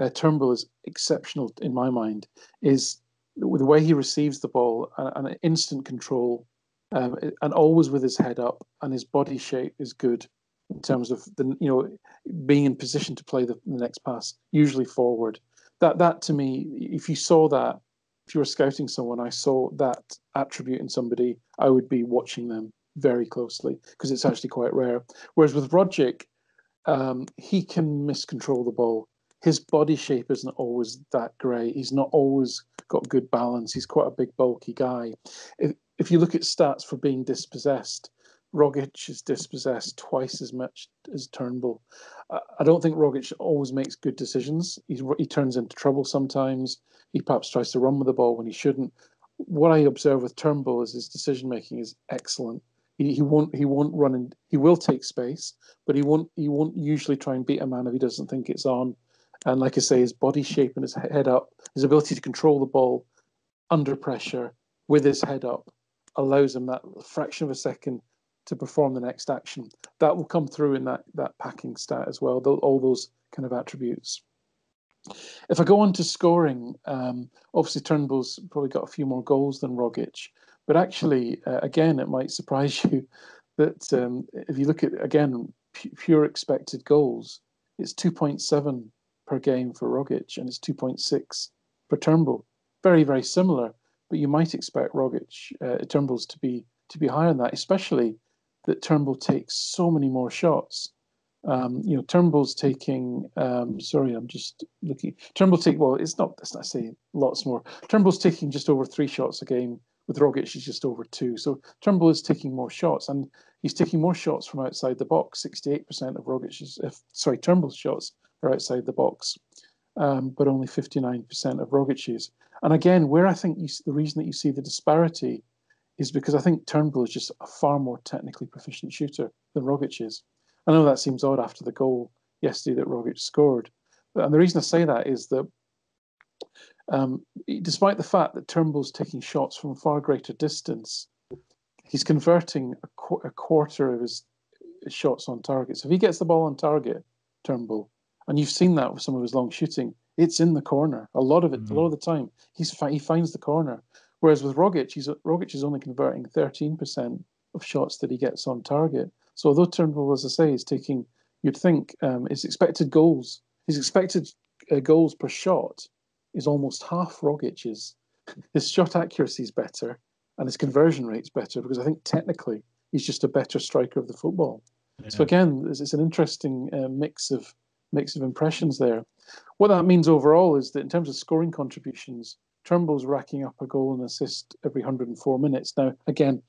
uh, Turnbull is exceptional in my mind is the way he receives the ball and, and instant control um, and always with his head up, and his body shape is good in terms of the you know being in position to play the, the next pass, usually forward. That that to me, if you saw that, if you were scouting someone, I saw that attribute in somebody, I would be watching them very closely because it's actually quite rare. Whereas with Rogic, um, he can miscontrol the ball. His body shape isn't always that great. He's not always got good balance. He's quite a big, bulky guy. If, if you look at stats for being dispossessed, Rogic is dispossessed twice as much as Turnbull. I don't think Rogic always makes good decisions. He's, he turns into trouble sometimes. He perhaps tries to run with the ball when he shouldn't. What I observe with Turnbull is his decision making is excellent. He, he won't he won't run and he will take space, but he won't he won't usually try and beat a man if he doesn't think it's on. And like I say, his body shape and his head up, his ability to control the ball under pressure with his head up allows him that fraction of a second to perform the next action. That will come through in that that packing stat as well. All those kind of attributes. If I go on to scoring, um, obviously Turnbull's probably got a few more goals than Rogic, but actually, uh, again, it might surprise you that um, if you look at again pure expected goals, it's 2.7 per game for Rogic and it's 2.6 for Turnbull. Very, very similar, but you might expect Rogic, uh, Turnbull's to be to be higher than that, especially that Turnbull takes so many more shots. Um, you know, Turnbull's taking. Um, sorry, I'm just looking. Turnbull take. Well, it's not. It's not saying lots more. Turnbull's taking just over three shots a game. With Rogic, he's just over two. So Turnbull is taking more shots, and he's taking more shots from outside the box. Sixty-eight percent of Rogic's, if sorry, Turnbull's shots are outside the box, um, but only fifty-nine percent of Rogic's. And again, where I think you, the reason that you see the disparity is because I think Turnbull is just a far more technically proficient shooter than Rogic is. I know that seems odd after the goal yesterday that Rogic scored, but and the reason I say that is that um, despite the fact that Turnbull's taking shots from far greater distance, he's converting a, qu- a quarter of his shots on target. So if he gets the ball on target, Turnbull, and you've seen that with some of his long shooting, it's in the corner. A lot of it, mm-hmm. a lot of the time, he's fi- he finds the corner. Whereas with Rogic, he's Rogic is only converting 13% of shots that he gets on target. So although Turnbull, as I say, is taking, you'd think um, his expected goals, his expected uh, goals per shot is almost half Rogic's. His shot accuracy is better and his conversion rate's better because I think technically he's just a better striker of the football. Yeah. So again, it's, it's an interesting uh, mix of mix of impressions there. What that means overall is that in terms of scoring contributions, Turnbull's racking up a goal and assist every 104 minutes. Now, again,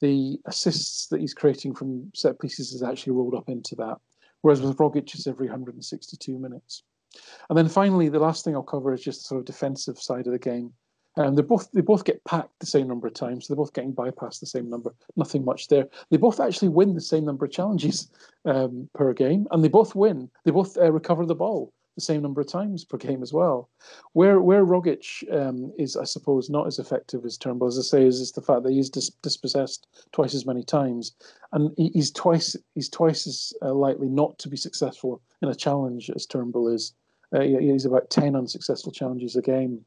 the assists that he's creating from set pieces is actually rolled up into that, whereas with Rogic, it's every 162 minutes. And then finally, the last thing I'll cover is just the sort of defensive side of the game. Um, they both they both get packed the same number of times. So they're both getting bypassed the same number. Nothing much there. They both actually win the same number of challenges um, per game, and they both win. They both uh, recover the ball the same number of times per game as well. Where where Rogic um, is, I suppose, not as effective as Turnbull, as I say, is, is the fact that he's dis- dispossessed twice as many times, and he, he's twice he's twice as uh, likely not to be successful in a challenge as Turnbull is. Uh, he's about ten unsuccessful challenges a game,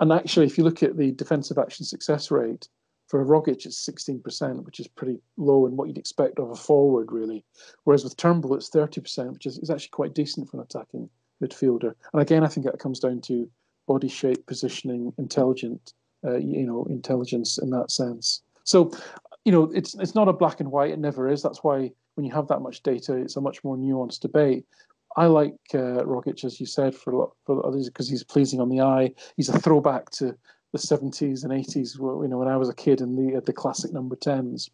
and actually, if you look at the defensive action success rate, for Rogic, it's 16%, which is pretty low and what you'd expect of a forward, really. Whereas with Turnbull, it's 30%, which is, is actually quite decent for an attacking midfielder. And again, I think that comes down to body shape, positioning, intelligent, uh, you know, intelligence in that sense. So, you know, it's it's not a black and white. It never is. That's why when you have that much data, it's a much more nuanced debate. I like uh, Rogic, as you said, for a lot for others because he's pleasing on the eye. He's a throwback to the 70s and 80s, you know, when I was a kid and the the classic number 10s.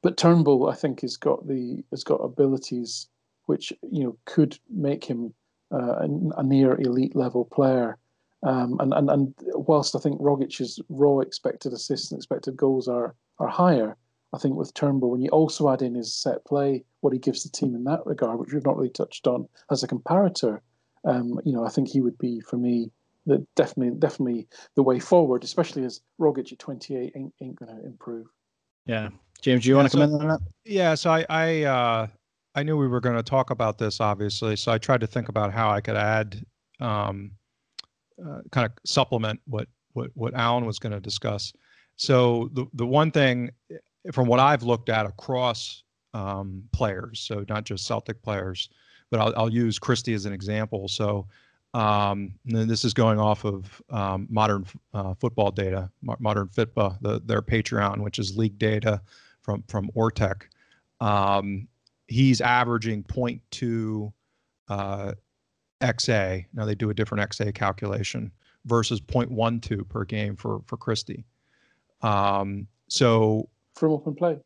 But Turnbull, I think, has got the has got abilities which you know could make him uh, a, near elite level player. Um, and, and and whilst I think Rogic's raw expected assists and expected goals are are higher, I think with Turnbull, when you also add in his set play, what he gives the team in that regard, which we've not really touched on as a comparator, um, you know, I think he would be for me the definitely definitely the way forward, especially as Rogic at 28 ain't, ain't going to improve. Yeah, James, do you yeah, want to so, come in on that? Yeah, so I I uh, I knew we were going to talk about this, obviously. So I tried to think about how I could add, um, uh, kind of supplement what what what Alan was going to discuss. So the the one thing from what I've looked at across um, players, so not just Celtic players, but I'll, I'll use Christie as an example. So um, this is going off of um, modern uh, football data, modern FITBA, the, their Patreon, which is league data from from Ortec. Um, he's averaging 0.2 uh, XA. Now they do a different XA calculation versus 0.12 per game for for Christie. Um, so from open play.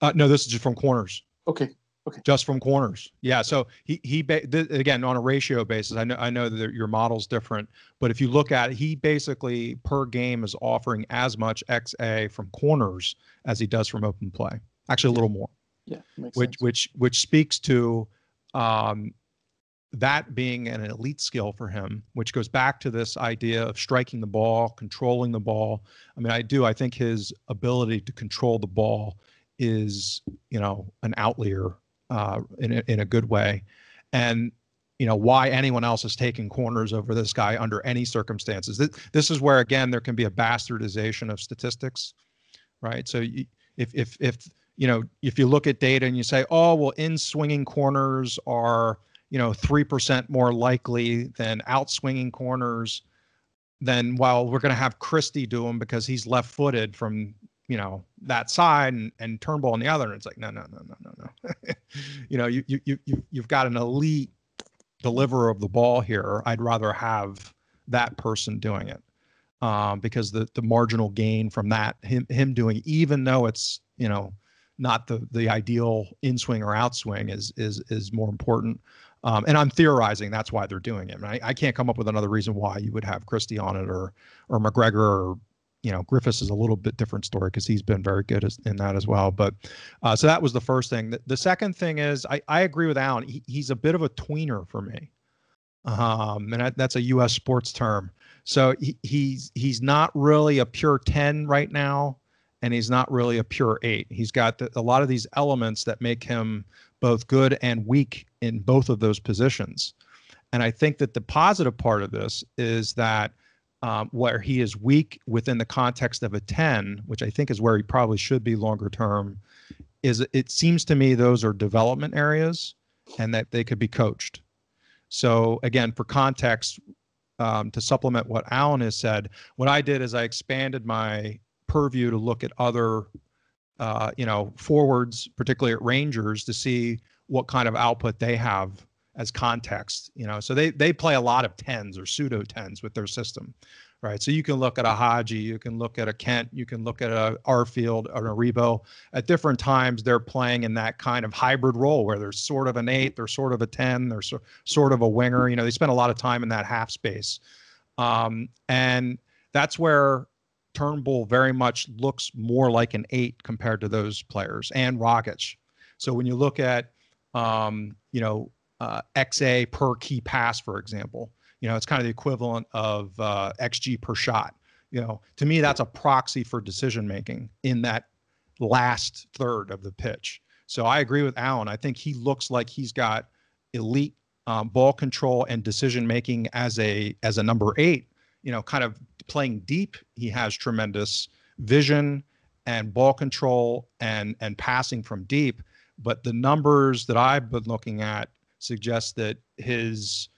Uh, no, this is just from corners. Okay. Okay. Just from corners. Yeah. So he he ba- th- again on a ratio basis. I know I know that your model's different, but if you look at it, he basically per game is offering as much XA from corners as he does from open play. Actually, a little more. Yeah. which sense. which which speaks to um, that being an elite skill for him, which goes back to this idea of striking the ball, controlling the ball. I mean, I do. I think his ability to control the ball is, you know, an outlier uh, in a, in a good way, and you know why anyone else is taking corners over this guy under any circumstances. This, this is where again there can be a bastardization of statistics, right? So if if if you know if you look at data and you say, oh well, in swinging corners are you know, 3% more likely than outswinging corners, then while we're going to have Christie do them because he's left footed from, you know, that side and, and Turnbull on the other. And it's like, no, no, no, no, no, no. you know, you, you, you, you've got an elite deliverer of the ball here. I'd rather have that person doing it um, because the, the marginal gain from that, him, him doing, even though it's, you know, not the the ideal in swing or outswing is is is more important. Um, and I'm theorizing that's why they're doing it. I, I can't come up with another reason why you would have Christie on it or or McGregor or you know Griffiths is a little bit different story because he's been very good as, in that as well. But uh, so that was the first thing. The, the second thing is I, I agree with Alan. He, he's a bit of a tweener for me, um, and that, that's a U.S. sports term. So he, he's he's not really a pure ten right now, and he's not really a pure eight. He's got the, a lot of these elements that make him both good and weak in both of those positions. And I think that the positive part of this is that um, where he is weak within the context of a 10, which I think is where he probably should be longer term, is it seems to me those are development areas and that they could be coached. So again, for context, um, to supplement what Alan has said, what I did is I expanded my purview to look at other uh, you know, forwards, particularly at Rangers, to see what kind of output they have as context. You know, so they they play a lot of tens or pseudo tens with their system, right? So you can look at a Hagi you can look at a Kent, you can look at a Arfield or a Rebo. At different times, they're playing in that kind of hybrid role where they're sort of an eight, they're sort of a ten, they're so, sort of a winger. You know, they spend a lot of time in that half space, um, and that's where Turnbull very much looks more like an eight compared to those players and Rogic. So when you look at, um, you know, uh, XA per key pass, for example, you know, it's kind of the equivalent of uh, XG per shot. You know, to me, that's a proxy for decision making in that last third of the pitch. So I agree with Alan. I think he looks like he's got elite um, ball control and decision making as a as a number eight. You know, kind of playing deep, he has tremendous vision and ball control and and passing from deep. But the numbers that I've been looking at suggest that his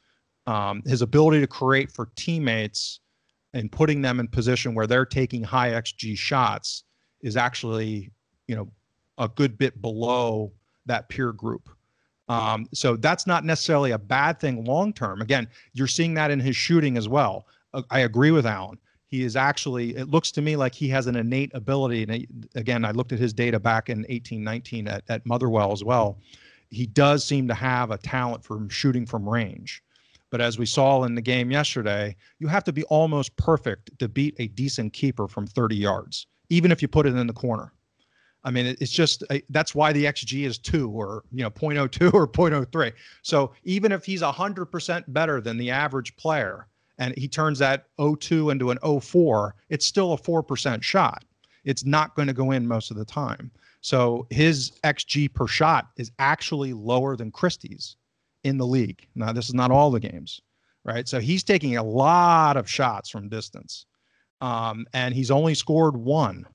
um, his ability to create for teammates and putting them in position where they're taking high xG shots is actually you know a good bit below that peer group. Um, so that's not necessarily a bad thing long term. Again, you're seeing that in his shooting as well. I agree with Alan. He is actually, it looks to me like he has an innate ability. And again, I looked at his data back in 1819 at, at Motherwell as well. He does seem to have a talent for shooting from range. But as we saw in the game yesterday, you have to be almost perfect to beat a decent keeper from 30 yards, even if you put it in the corner. I mean, it's just that's why the XG is two or you know 0.02 or 0.03. So even if he's 100% better than the average player, and he turns that 02 into an 04, it's still a 4% shot. It's not going to go in most of the time. So his XG per shot is actually lower than Christie's in the league. Now, this is not all the games, right? So he's taking a lot of shots from distance. um, and he's only scored one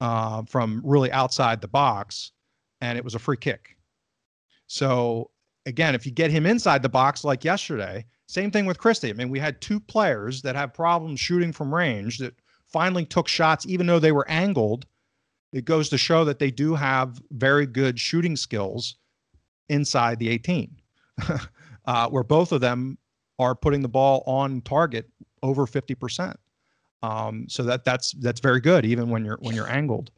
uh, from really outside the box, and it was a free kick. So again, if you get him inside the box like yesterday, same thing with Christie. I mean, we had two players that have problems shooting from range that finally took shots, even though they were angled. It goes to show that they do have very good shooting skills inside the 18, uh, where both of them are putting the ball on target over 50%. Um, so that that's that's very good, even when you're when you're angled.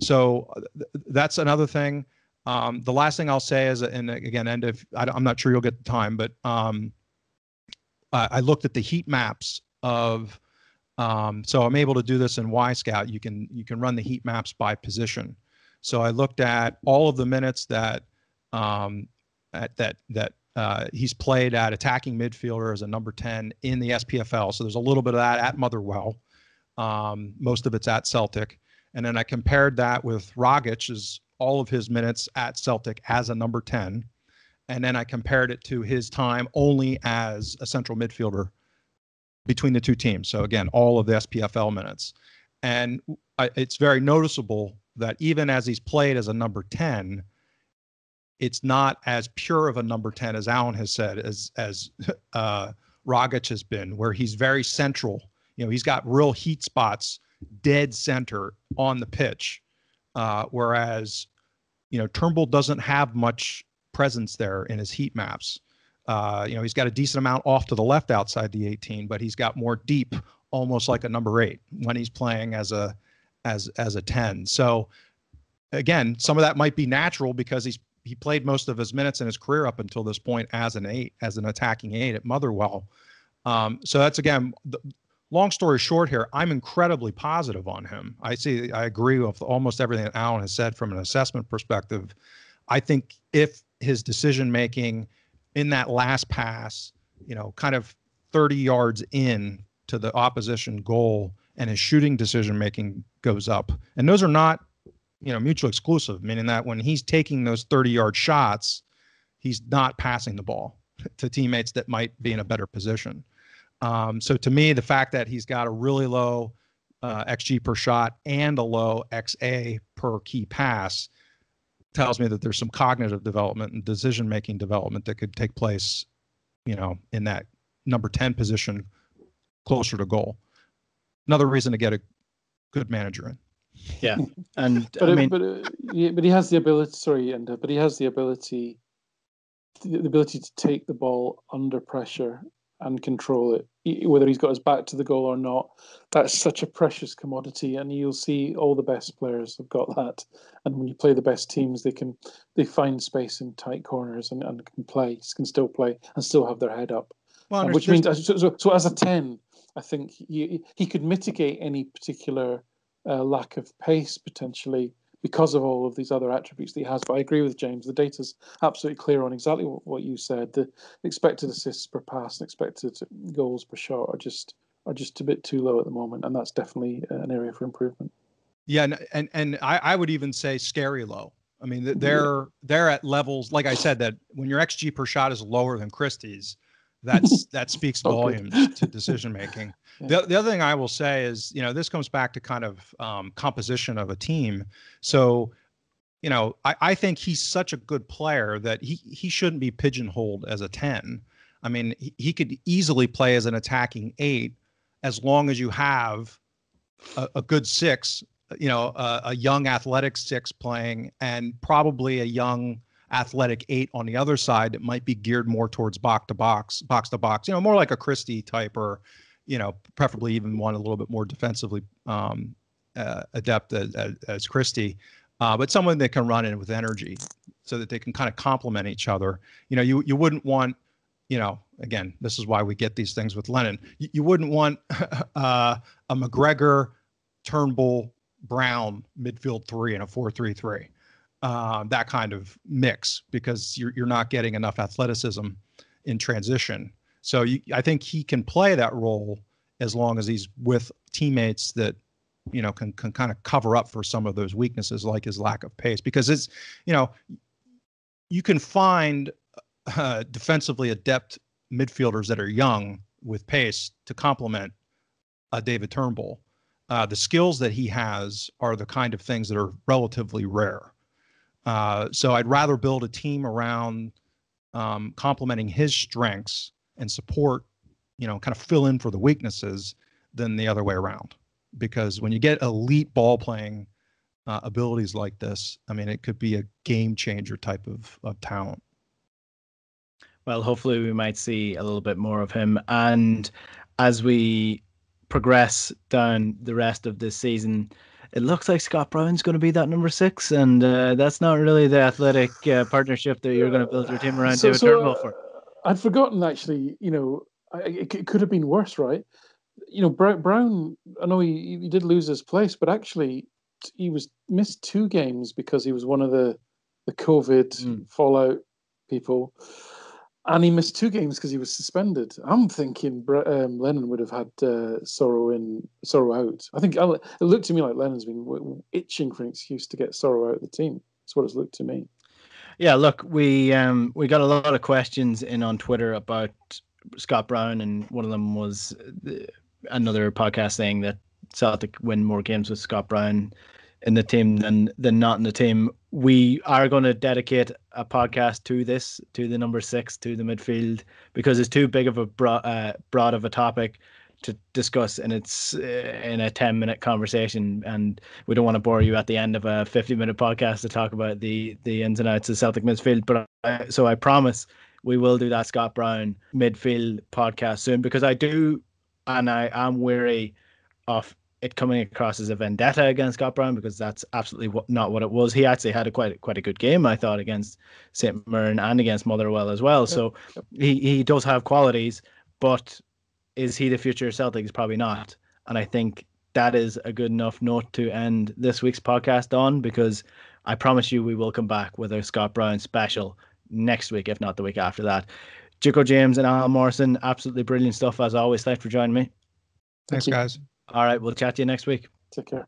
So uh, th- that's another thing. Um, the last thing I'll say is, and again, end of I, am not sure you'll get the time, but um, I, I, looked at the heat maps of. Um, so I'm able to do this in Wyscout. You can you can run the heat maps by position. So I looked at all of the minutes that um, at, that that uh, he's played at attacking midfielder as a number 10 in the SPFL. So there's a little bit of that at Motherwell. Um, most of it's at Celtic. And then I compared that with Rogic's all of his minutes at Celtic as a number 10. And then I compared it to his time only as a central midfielder between the two teams. So again, all of the SPFL minutes. And I, it's very noticeable that even as he's played as a number 10, it's not as pure of a number 10 as Alan has said, as as uh, Rogic has been, where he's very central. You know, he's got real heat spots dead center on the pitch. Uh, whereas, you know, Turnbull doesn't have much presence there in his heat maps. Uh, you know, he's got a decent amount off to the left outside the 18, but he's got more deep, almost like a number eight when he's playing as a as as a 10. So again, some of that might be natural because he's he played most of his minutes in his career up until this point as an eight, as an attacking eight at Motherwell. Um, so that's again, long story short here, I'm incredibly positive on him. I see, I agree with almost everything that Alan has said from an assessment perspective. I think if his decision making in that last pass, you know, kind of 30 yards in to the opposition goal and his shooting decision making goes up. And those are not, you know, mutually exclusive, meaning that when he's taking those 30 yard shots, he's not passing the ball to teammates that might be in a better position. Um, so to me, the fact that he's got a really low uh, xG per shot and a low XA per key pass tells me that there's some cognitive development and decision making development that could take place, you know, in that number 10 position closer to goal. Another reason to get a good manager in. Yeah, and but I mean, but uh, yeah, but he has the ability. Sorry, and uh, but he has the ability, the ability to take the ball under pressure and control it, whether he's got his back to the goal or not. That's such a precious commodity, and you'll see all the best players have got that. And when you play the best teams, they can they find space in tight corners and, and can play, can still play, and still have their head up. Well, which means so, so, so, as a ten, I think he he could mitigate any particular uh, lack of pace potentially because of all of these other attributes that he has. But I agree with James. The data's absolutely clear on exactly what, what you said. The expected assists per pass and expected goals per shot are just are just a bit too low at the moment, and that's definitely uh, an area for improvement. Yeah, and and, and I, I would even say scary low. I mean, mm-hmm. they're they're at levels like I said that when your xG per shot is lower than Christie's, that's that speaks volumes to decision making. The, the other thing I will say is, you know, this comes back to kind of um, composition of a team. So, you know, I, I think he's such a good player that he he shouldn't be pigeonholed as a 10. I mean, he, he could easily play as an attacking eight as long as you have a, a good six, you know, a, a young athletic six playing and probably a young athletic eight on the other side that might be geared more towards box to box, box to box, you know, more like a Christie type or, you know, preferably even one a little bit more defensively um, uh, adept as, as Christie, uh, but someone that can run in with energy so that they can kind of complement each other. You know, you, you wouldn't want, you know, again, this is why we get these things with Lennon. You, you wouldn't want uh, a McGregor, Turnbull, Brown midfield three and a four three three uh, that kind of mix because you're you're not getting enough athleticism in transition. So you, I think he can play that role as long as he's with teammates that you know can can kind of cover up for some of those weaknesses like his lack of pace because it's you know you can find uh, defensively adept midfielders that are young with pace to complement a David Turnbull. Uh, the skills that he has are the kind of things that are relatively rare. Uh, so I'd rather build a team around um, complementing his strengths and support, you know, kind of fill in for the weaknesses than the other way around. Because when you get elite ball playing uh, abilities like this, I mean, it could be a game changer type of, of talent. Well, hopefully we might see a little bit more of him. And as we progress down the rest of this season, it looks like Scott Brown's going to be that number six, and uh, that's not really the athletic uh, partnership that you're going to build your team around so, David so, Turnbull for. Uh, I'd forgotten actually. You know, it, it, could have been worse, right? You know, Brown. I know he, he did lose his place, but actually, he was missed two games because he was one of the the COVID mm. fallout people and he missed two games because he was suspended. I'm thinking um, Lennon would have had uh, Soro in Soro out. I think it looked to me like Lennon's been itching for an excuse to get Soro out of the team. That's what it's looked to me. Yeah, look, we um, we got a lot of questions in on Twitter about Scott Brown, and one of them was uh, another podcast saying that Celtic win more games with Scott Brown in the team than than not in the team. We are going to dedicate a podcast to this, to the number six, to the midfield, because it's too big of a broad, uh, broad of a topic to discuss, and it's uh, in a ten minute conversation, and we don't want to bore you at the end of a fifty minute podcast to talk about the the ins and outs of Celtic midfield. But I, so I promise we will do that Scott Brown midfield podcast soon because I do, and I am weary of it coming across as a vendetta against Scott Brown because that's absolutely what, not what it was. He actually had a quite quite a good game, I thought, against St. Mirren and against Motherwell as well. So he he does have qualities, but is he the future of Celtics? Probably not. And I think that is a good enough note to end this week's podcast on because I promise you we will come back with a Scott Brown special next week, if not the week after that. Chico James and Al Morrison, absolutely brilliant stuff as always. Thanks for joining me. Thanks, Thank guys. All right. We'll chat to you next week. Take care.